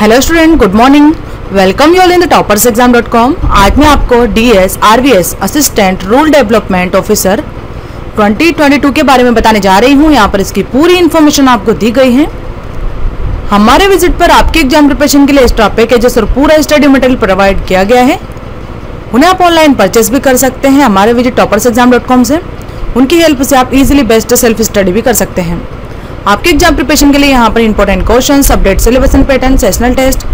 Hello student good morning welcome you all in the toppers exam dot com आज मैं आपको D S R V S assistant rule development officer 2022 के बारे में बताने जा रही हूँ। यहाँ पर इसकी पूरी इन्फॉर्मेशन आपको दी गई है। हमारे विज़िट पर आपके एग्ज़ाम प्रिपरेशन के लिए एक्स्ट्रा पैकेजेस और पूरा स्टडी मटेरियल प्रोवाइड किया गया है। उन्हें आप ऑनलाइन परचेस भी कर सकते हैं हमारे visit toppers exam dot com से। उनकी हेल्प से आप इजीली बेस्ट सेल्फ स्टडी भी कर सकते हैं। आपके एग्ज़ाम प्रिपरेशन के लिए यहाँ पर important question update syllabus and pattern sessional test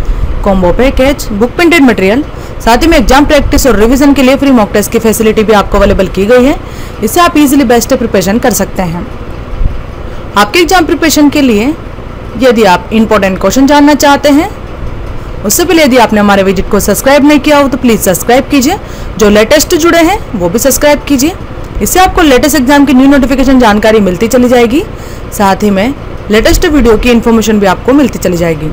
combo package book printed material साथ ही में एग्ज़ाम प्रैक्टिस और रिवीजन के लिए फ्री मॉक टेस्ट की फैसिलिटी भी आपको अवेलेबल की गई है। इससे आप इजीली बेस्ट प्रिपरेशन कर सकते हैं। आपके एग्ज़ाम प्रिपरेशन के लिए यदि आप इंपॉर्टेंट क्वेश्चन जानना चाहते हैं, उससे पहले यदि आपने हमारे विज़िट को सब्सक्राइब नहीं किया हो तो प्लीज़ सब्सक्राइब कीजिए। जो लेटेस्ट जुड़े हैं, वो भी सब्सक्राइब कीजिए। इससे आपको लेटेस्ट एग्ज़ाम की न्यू नोटिफिकेशन जानकारी मिलती चली जाएगी। साथ ही में लेटेस्ट वीडियो की इन्फॉर्मेशन भी आपको मिलती चली जाएगी।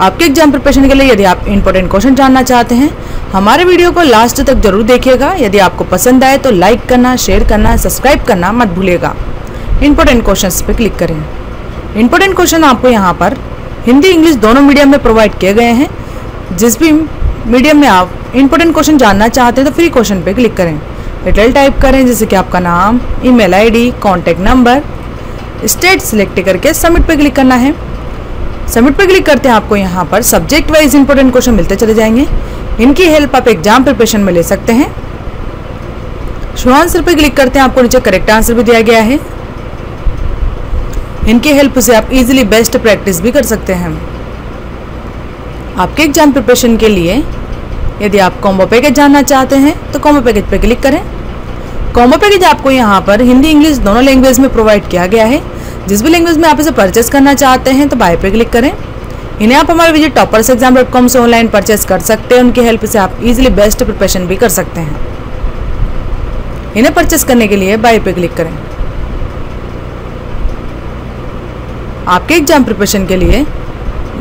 आपके एग्ज़ाम प्रिपरेशन के लिए यदि आप इंपॉर्टेंट क्वेश्चन जानना चाहते हैं, हमारे वीडियो को लास्ट तक ज़रूर देखिएगा। यदि आपको पसंद आए तो लाइक करना शेयर करना सब्सक्राइब करना मत भूलिएगा। इंपॉर्टेंट क्वेश्चन पर क्लिक करें। इंपॉर्टेंट क्वेश्चन आपको यहाँ पर हिंदी इंग्लिश दोनों मीडियम में प्रोवाइड किए गए हैं। जिस भी मीडियम में आप इंपॉर्टेंट क्वेश्चन जानना चाहते हैं तो फ्री क्वेश्चन पे क्लिक करें। डिटेल टाइप करें, जैसे कि आपका नाम email ID contact number state select करके सबमिट पर क्लिक करना है। सबमिट पर क्लिक करते हैं, आपको यहाँ पर सब्जेक्ट वाइज इंपॉर्टेंट क्वेश्चन मिलते चले जाएँगे। इनकी हेल्प आप एग्ज़ाम प्रिपरेशन में ले सकते हैं। शो आंसर पर क्लिक करते हैं, आपको नीचे करेक्ट आंसर भी दिया गया है। इनकी हेल्प से आप इजीली बेस्ट प्रैक्टिस भी कर सकते हैं। आपके एग्ज़ाम प्रिपरेशन के लिए यदि आप कॉम्बो पैकेज जानना चाहते हैं तो कॉम्बो पैकेज पर क्लिक करें। कॉम्बो पैकेज आपको यहाँ पर हिंदी, इंग्लिश दोनों लैंग्वेज में प्रोवाइड किया गया है। जिस भी लैंग्वेज में आप इसे परचेस करना चाहते हैं तो बाय पे क्लिक करें। इन्हें आप हमारे visit toppers exam dot com से ऑनलाइन परचेस कर सकते हैं। उनकी हेल्प से आप इजीली बेस्ट प्रिपरेशन भी कर सकते हैं। इन्हें परचेस करने के लिए बाय पे क्लिक करें। आपके एग्ज़ाम प्रिपरेशन के लिए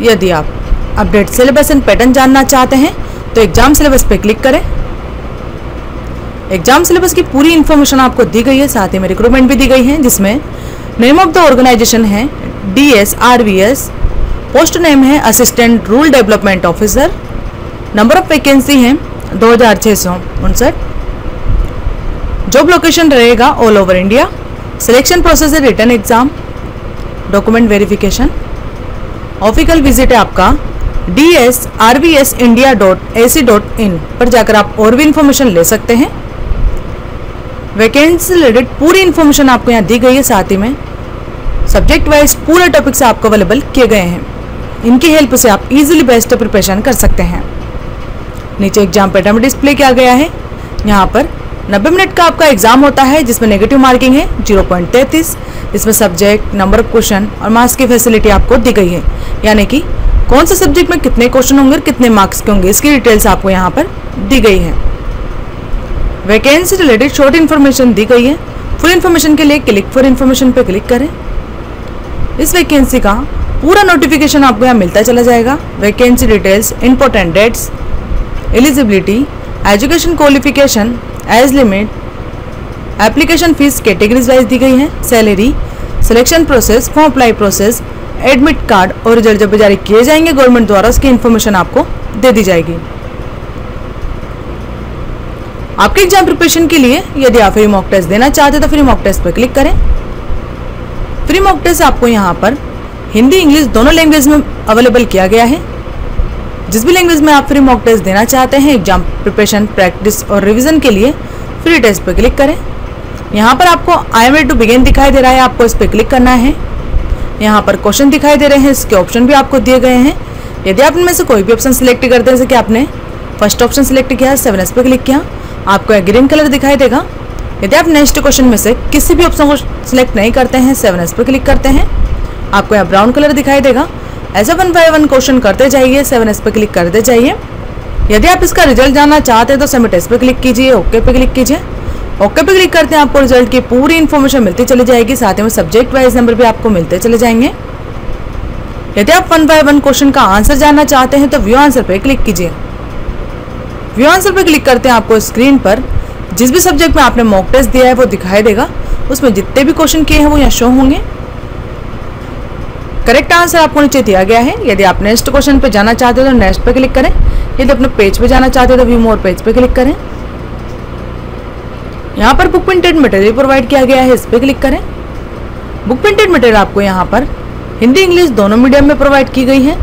यदि आप अपडेट सिलेबस एंड पैटर्न जानना चाहते हैं तो एग्ज़ाम सिलेबस पे क्लिक करें। एग्ज़ाम सिलेबस की पूरी इन्फॉर्मेशन आपको दी गई है, साथ ही में रिक्रूटमेंट भी दी गई है, जिसमें नेम ऑफ़ द ऑर्गेनाइजेशन है D S R V S post name है assistant rule development officer number of vacancy है, दो हज़ार छः सौ उनसठ। जॉब लोकेशन रहेगा all over India selection process है written exam document verification official visit है आपका D S R V S India dot A C dot in पर जाकर आप और भी इंफॉर्मेशन ले सकते हैं। वैकेंसी रिलेटेड पूरी इन्फॉर्मेशन आपको यहाँ दी गई है साथ ही में। सब्जेक्ट वाइज पूरे टॉपिक्स आपको अवेलेबल किए गए हैं। इनकी हेल्प से आप इजीली बेस्ट प्रिपरेशन कर सकते हैं। नीचे एग्ज़ाम पैटर्न डिस्प्ले किया गया है। यहाँ पर 90 मिनट का आपका एग्ज़ाम होता है, जिसमें नेगेटिव मार्किंग है 0.33 इसमें सब्जेक्ट नंबर ऑफ़ क्वेश्चन और मार्क्स की फैसिलिटी आपको दी गई है। यानी कि कौन से सब्जेक्ट में कितने क्वेश्चन होंगे कितने मार्क्स के होंगे, इसकी डिटेल्स आपको यहाँ पर दी गई है। वैकेंसी रिलेटेड शॉर्ट इन्फॉर्मेशन दी गई है। फुल इन्फॉर्मेशन के लिए क्लिक फॉर इन्फॉर्मेशन पे क्लिक करें। इस वैकेंसी का पूरा नोटिफिकेशन आपको यहाँ मिलता चला जाएगा। Vacancy details, important dates, eligibility, education qualification, age limit, application fees categories wise दी गई है। Salary, selection process, form apply process, admit card और रिज़ल्ट जब जारी किए जाएँगे, गवर्नमेंट द्वारा उसकी इन्फॉर्मेशन आपको दे दी जाएगी। आपके एग्ज़ाम प्रिपरेशन के लिए यदि आप फ्री मॉक टेस्ट देना चाहते हैं तो फ्री मॉक टेस्ट पर क्लिक करें। फ्री मॉक टेस्ट आपको यहाँ पर हिंदी, इंग्लिश दोनों लैंग्वेज में अवेलेबल किया गया है। जिस भी लैंग्वेज में आप फ्री मॉक टेस्ट देना चाहते हैं एग्ज़ाम प्रिपरेशन प्रैक्टिस और रिविजन के लिए फ्री टेस्ट पर क्लिक करें। यहाँ पर आपको आई एम टू बिगेन दिखाई दे रहा है, आपको इस पर क्लिक करना है। यहाँ पर क्वेश्चन दिखाई दे रहे हैं, इसके ऑप्शन भी आपको दिए गए हैं। यदि आप इनमें से कोई भी ऑप्शन सिलेक्ट करते हैं जैसे कि आपने फ़र्स्ट ऑप्शन सिलेक्ट किया सेवन एस पे क्लिक किया आपको ग्रीन कलर दिखाई देगा। यदि आप नेक्स्ट क्वेश्चन में से किसी भी ऑप्शन को सिलेक्ट नहीं करते हैं सेवन एस पर क्लिक करते हैं, आपको यहाँ ब्राउन कलर दिखाई देगा। ऐसे वन बाय वन क्वेश्चन करते जाइए सेवन एस पर क्लिक करते जाइए। यदि आप इसका रिज़ल्ट जानना चाहते हैं तो सबमिट एस पर क्लिक कीजिए ओके पे क्लिक कीजिए। ओके पे क्लिक करते हैं, आपको रिज़ल्ट की पूरी इन्फॉर्मेशन मिलती चली जाएगी, साथ ही में सब्जेक्ट वाइज नंबर भी आपको मिलते चले जाएँगे। यदि आप वन बाय वन क्वेश्चन का आंसर जानना चाहते हैं तो व्यू आंसर पर क्लिक कीजिए। व्यू आंसर पे क्लिक करते हैं आपको स्क्रीन पर। जिस भी सब्जेक्ट में आपने मॉक टेस्ट दिया है, वो दिखाई देगा। उसमें जितने भी क्वेश्चन किए हैं, वो यहाँ शो होंगे। करेक्ट आंसर आपको नीचे दिया गया है। यदि आप नेक्स्ट क्वेश्चन पर जाना चाहते हो तो नेक्स्ट पर क्लिक करें। यदि अपने पेज पर जाना चाहते हो तो व्यू मोर पेज पर क्लिक करें। यहाँ पर बुक प्रिंटेड मटेरियल प्रोवाइड किया गया है, इस पर क्लिक करें। बुक प्रिंटेड मटेरियल आपको यहाँ पर हिंदी, इंग्लिश दोनों मीडियम में प्रोवाइड की गई है।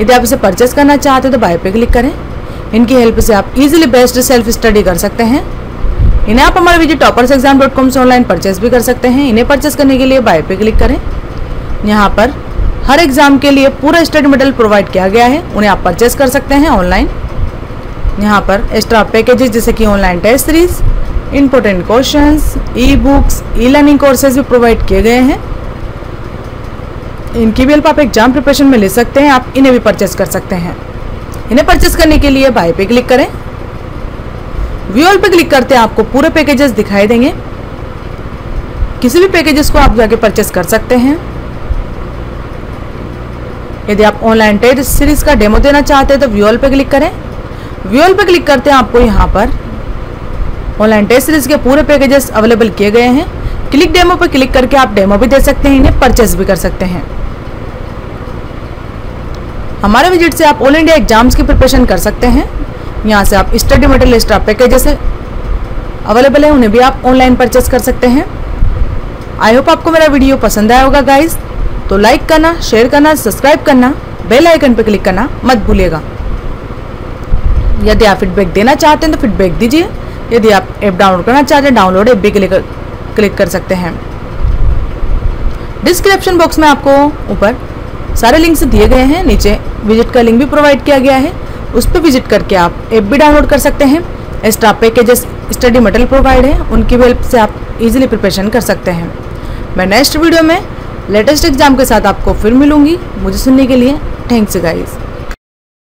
यदि आप इसे परचेस करना चाहते हो तो बाय पे क्लिक करें। इनकी हेल्प से आप इजीली बेस्ट सेल्फ स्टडी कर सकते हैं। इन्हें आप हमारे visit toppers exam dot com से ऑनलाइन परचेस भी कर सकते हैं। इन्हें परचेस करने के लिए बाय पे क्लिक करें। यहाँ पर हर एग्ज़ाम के लिए पूरा स्टडी मटेरियल प्रोवाइड किया गया है। उन्हें आप परचेस कर सकते हैं ऑनलाइन यहाँ पर एक्स्ट्रा पैकेजेस जैसे कि online test series important question e books e learning courses भी प्रोवाइड किए गए हैं। इनकी भी हेल्प आप एग्ज़ाम प्रिपरेशन में ले सकते हैं। आप इन्हें भी परचेस कर सकते हैं। इन्हें परचेस करने के लिए बाय पे क्लिक करें। व्यूअल पे क्लिक करते हैं, आपको पूरे पैकेजेस दिखाई देंगे। किसी भी पैकेजेस को आप जाके परचेस कर सकते हैं। यदि आप ऑनलाइन टेस्ट सीरीज़ का डेमो देना चाहते हैं तो व्यूअल पे क्लिक करें। व्यू व्यूअल पे क्लिक करते हैं, आपको यहाँ पर ऑनलाइन टेस्ट सीरीज़ के पूरे पैकेजेस अवेलेबल किए गए हैं। क्लिक डेमो पर क्लिक करके आप डेमो भी दे सकते हैं, इन्हें परचेस भी कर सकते हैं। हमारे विज़िट से आप ऑल इंडिया एग्ज़ाम्स की प्रिपरेशन कर सकते हैं। यहाँ से आप study material staff packages available है, उन्हें भी आप ऑनलाइन परचेस कर सकते हैं। आई होप आपको मेरा वीडियो पसंद आया होगा गाइज़ तो लाइक करना शेयर करना सब्सक्राइब करना बेल आइकन पर क्लिक करना मत भूलिएगा। यदि आप फीडबैक देना चाहते हैं तो फीडबैक दीजिए। यदि आप ऐप डाउनलोड करना चाहते हैं डाउनलोड ऐप भी क्लिक क्लिक कर सकते हैं। डिस्क्रिप्शन बॉक्स में आपको ऊपर सारे लिंक्स दिए गए हैं, नीचे विज़िट का लिंक भी प्रोवाइड किया गया है। उस पर विज़िट करके आप ऐप भी डाउनलोड कर सकते हैं। Extra packages study material provide है, उनकी भी हेल्प से आप इजीली प्रिपरेशन कर सकते हैं। मैं नेक्स्ट वीडियो में लेटेस्ट एग्ज़ाम के साथ आपको फिर मिलूँगी। मुझे सुनने के लिए थैंक्स गाइज़